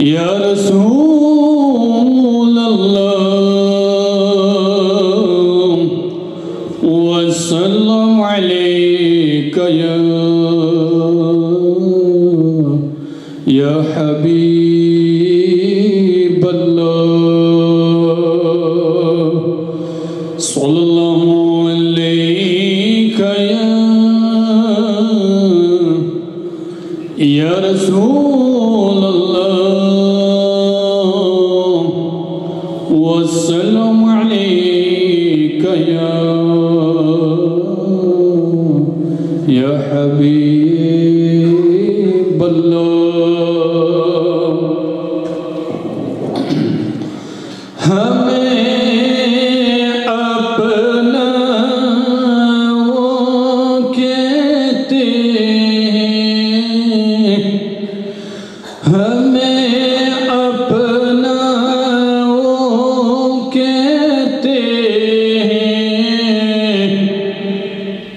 يا رسول الله والسلام عليك يا يا حبيب الله. صلى الله عليك يا يا رسول वसल्लम अलैका या या हबीब अल्लाह हमें अपना वो कहते हैं हमें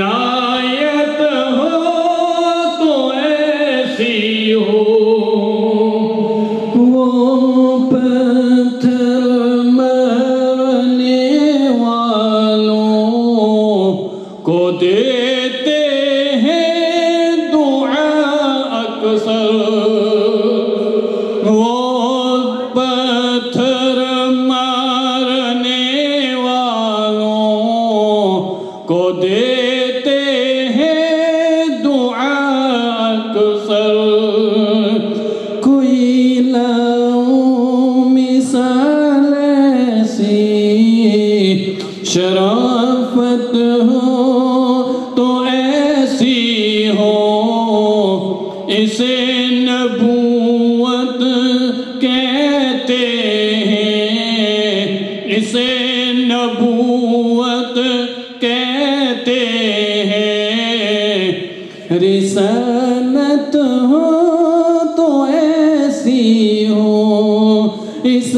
عنایت ہو تو ایسی ہو۔ وہ پتھر مرنے والوں کو دیتے شرافت ہو تو ایسی ہو۔ اسے کہتے ہیں اسے نبوت کہتے ہیں۔ It's